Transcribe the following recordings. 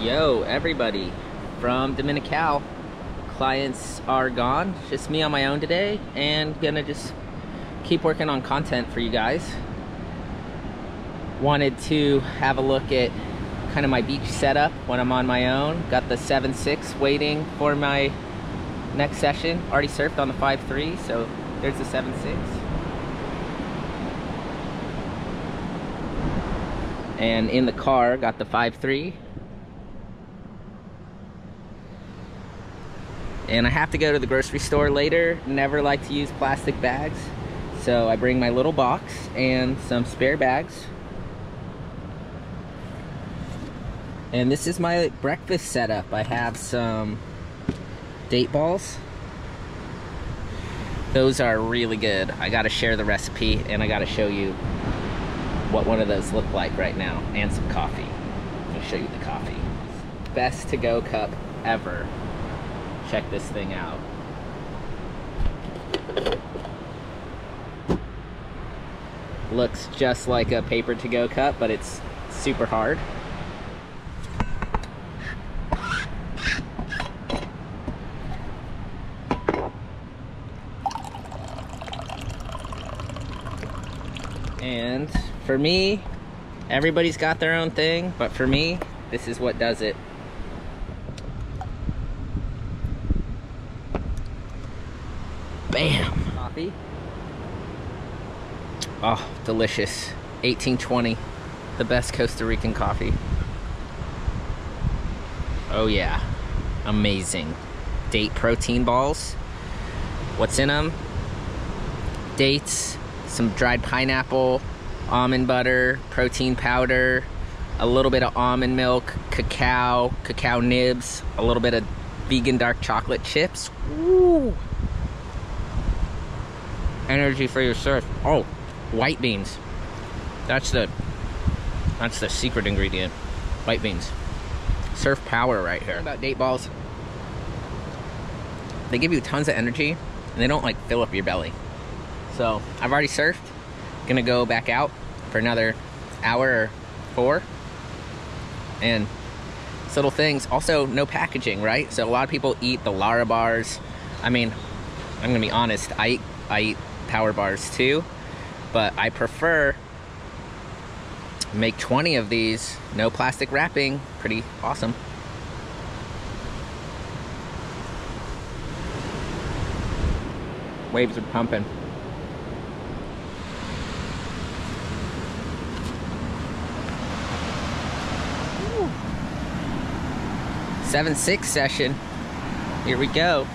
Yo, everybody from Dominical. Clients are gone. Just me on my own today and gonna just keep working on content for you guys. Wanted to have a look at kind of my beach setup when I'm on my own. Got the 7.6 waiting for my next session. Already surfed on the 5.3, so there's the 7.6. And in the car, got the 5.3 and I have to go to the grocery store later. Never like to use plastic bags. So I bring my little box and some spare bags. And this is my breakfast setup. I have some date balls. Those are really good. I gotta share the recipe and I gotta show you what one of those look like right now and some coffee. I'll show you the coffee. Best to go cup ever check this thing out. Looks just like a paper to go cup, but it's super hard. And for me, everybody's got their own thing, but for me, this is what does it. Bam! Coffee. Oh, delicious. 1820. The best Costa Rican coffee. Oh yeah. Amazing. Date protein balls. What's in them? Dates, some dried pineapple, almond butter, protein powder, a little bit of almond milk, cacao, cacao nibs, a little bit of vegan dark chocolate chips. Ooh energy for your surf. Oh, white beans. That's the that's the secret ingredient. White beans. Surf power right here. About date balls. They give you tons of energy and they don't like fill up your belly. So I've already surfed. Gonna go back out for another hour or four. And little things. Also, no packaging, right? So a lot of people eat the Lara bars. I mean, I'm gonna be honest. I eat, I eat power bars too, but I prefer make 20 of these, no plastic wrapping, pretty awesome. Waves are pumping. Seven six session. Here we go.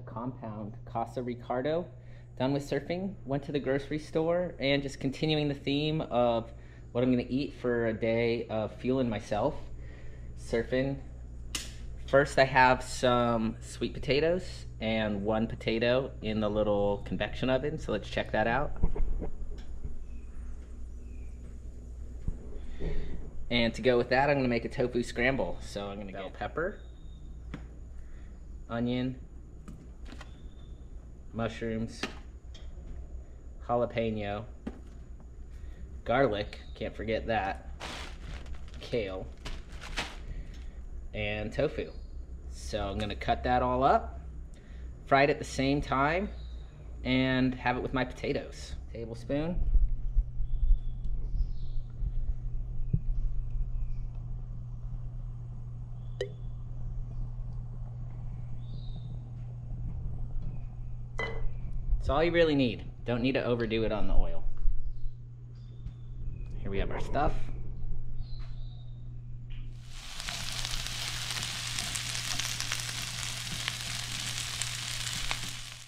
Compound, Casa Ricardo. Done with surfing, went to the grocery store, and just continuing the theme of what I'm gonna eat for a day of fueling myself, surfing. First, I have some sweet potatoes and one potato in the little convection oven, so let's check that out. And to go with that, I'm gonna make a tofu scramble. So I'm gonna get pepper, onion, mushrooms, jalapeno, garlic, can't forget that, kale, and tofu. So I'm gonna cut that all up, fry it at the same time, and have it with my potatoes. Tablespoon. All you really need. Don't need to overdo it on the oil. Here we have our stuff.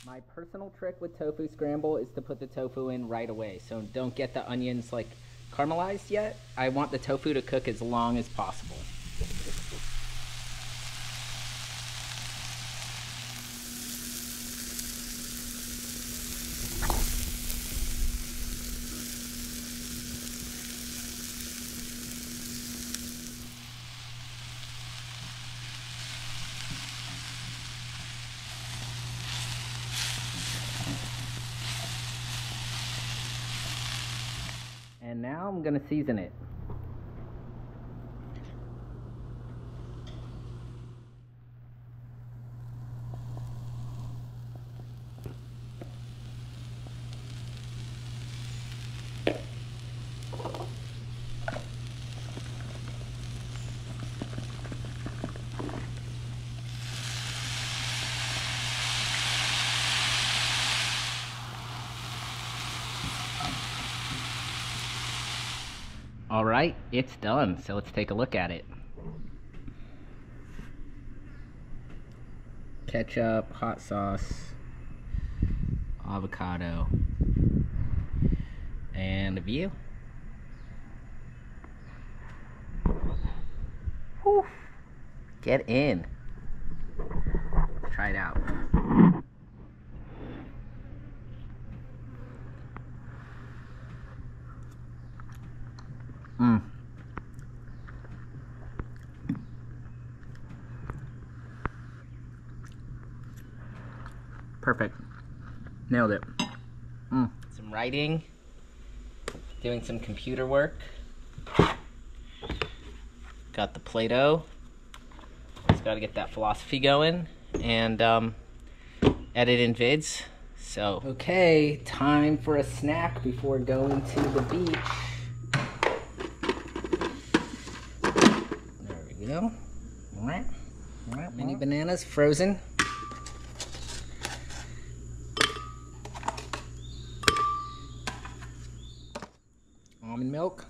My personal trick with tofu scramble is to put the tofu in right away. So don't get the onions like caramelized yet. I want the tofu to cook as long as possible. And now I'm gonna season it. All right, it's done. So let's take a look at it. Ketchup, hot sauce, avocado, and a view. Whew. Get in. Try it out. Mm. Perfect. Nailed it. Mm. Some writing, doing some computer work. Got the Plato. Just got to get that philosophy going and um, editing vids. So, okay, time for a snack before going to the beach. We go. Mini bananas frozen. Almond milk.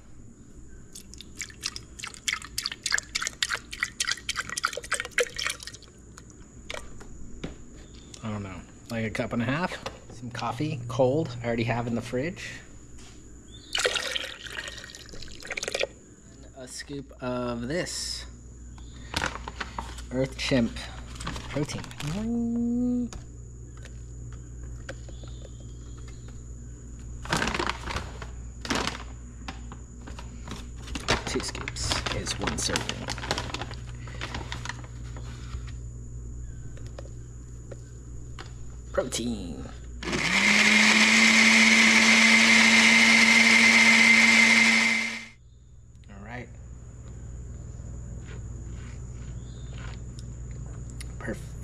I don't know, like a cup and a half. Some coffee, cold, I already have in the fridge. And a scoop of this Earth Chimp protein. Two scoops is one serving. Protein. All right.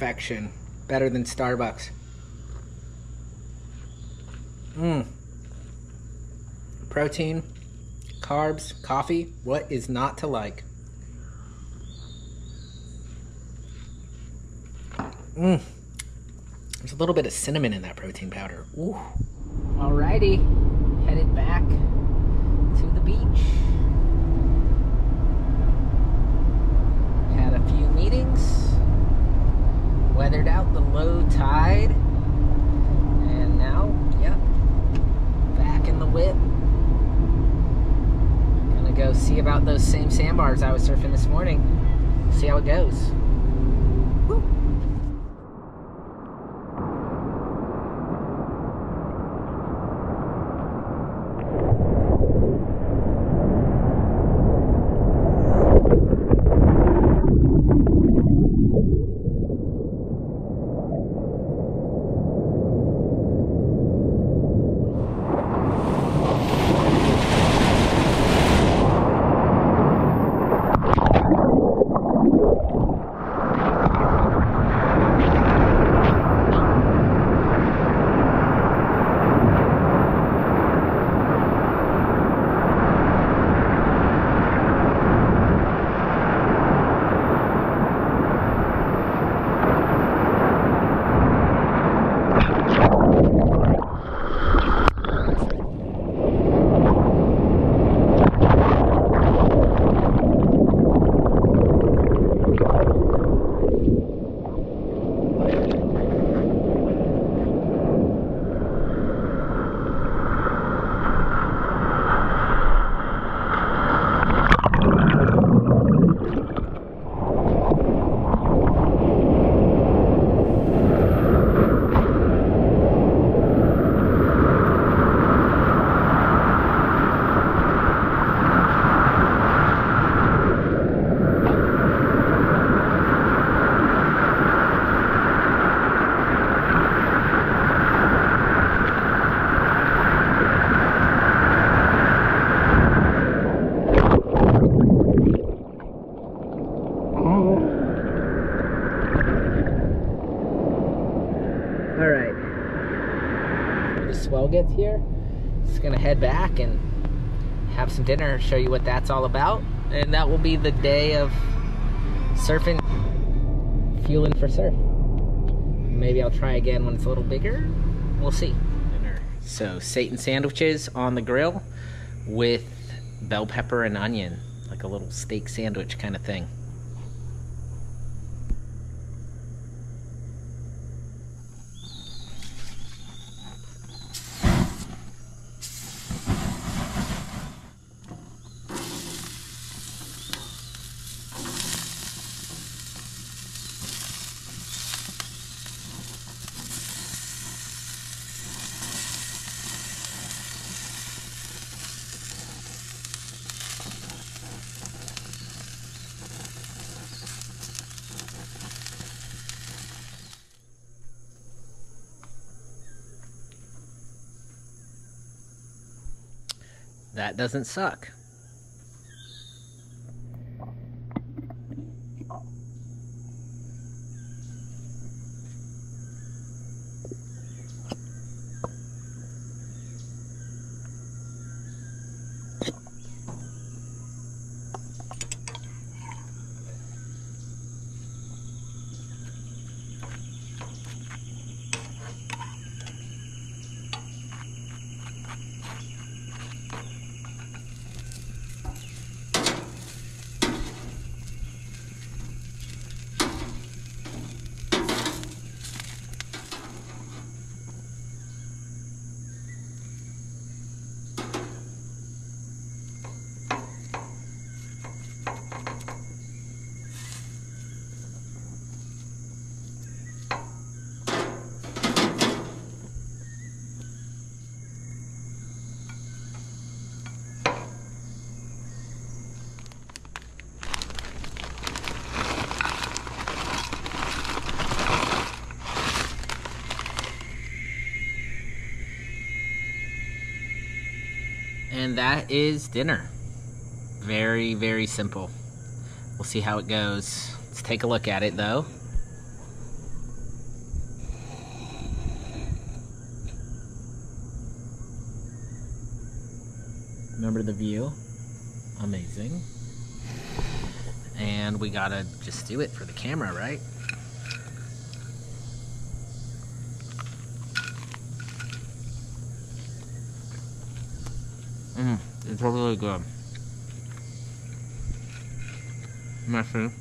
Perfection. Better than Starbucks. Mmm. Protein, carbs, coffee. What is not to like? Mmm. There's a little bit of cinnamon in that protein powder. Ooh. Alrighty. Headed back to the beach. Weathered out the low tide. And now, yep, back in the whip. Gonna go see about those same sandbars I was surfing this morning. See how it goes. Head back and have some dinner, show you what that's all about, and that will be the day of surfing, fueling for surf. Maybe I'll try again when it's a little bigger. We'll see. Dinner. So Seitan sandwiches on the grill with bell pepper and onion, like a little steak sandwich kind of thing. That doesn't suck. And that is dinner. Very, very simple. We'll see how it goes. Let's take a look at it though. Remember the view? Amazing. And we gotta just do it for the camera, right? Mmm, it's really good. Messy.